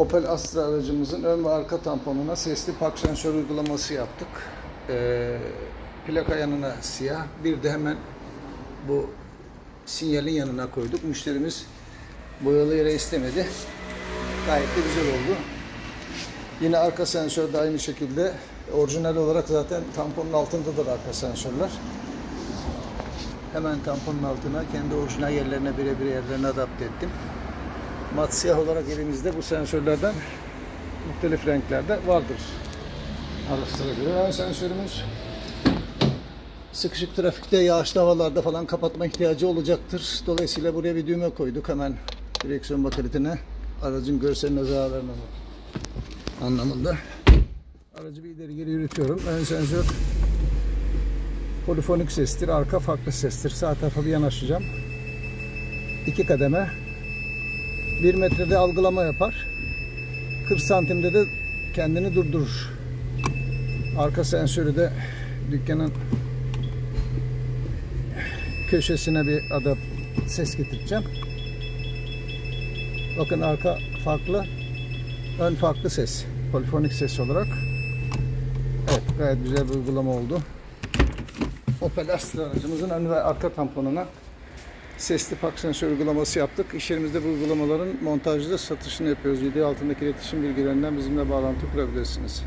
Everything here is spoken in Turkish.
Opel Astra aracımızın ön ve arka tamponuna sesli park sensör uygulaması yaptık. Ee, plaka yanına siyah, bir de hemen bu sinyalin yanına koyduk. Müşterimiz boyalı yere istemedi. Gayet de güzel oldu. Yine arka sensör de aynı şekilde orijinal olarak zaten tamponun altındadır arka sensörler. Hemen tamponun altına kendi orijinal yerlerine birebir yerlerine adapte ettim. Mat siyah olarak elimizde bu sensörlerden muhtelif renklerde vardır. Araştırabilir. Ön sensörümüz sıkışık trafikte, yağışlı havalarda falan kapatma ihtiyacı olacaktır. Dolayısıyla buraya bir düğme koyduk hemen direksiyon bakaretine. Aracın görseline zarar vermemek anlamında. Aracı bir ileri geri yürütüyorum. Ön sensör polifonik sestir. Arka farklı sestir. Sağ tarafa bir yanaşacağım. İki kademe. 1 metrede algılama yapar. 40 santimde de kendini durdurur. Arka sensörü de dükkanın köşesine bir adım ses getireceğim. Bakın arka farklı, ön farklı ses. Polifonik ses olarak. Evet gayet güzel bir uygulama oldu. Opel Astra aracımızın ön ve arka tamponuna sesli park sensör uygulaması yaptık. İş yerimizde bu uygulamaların montajlı satışını yapıyoruz. Video altındaki iletişim bilgilerinden bizimle bağlantı kurabilirsiniz.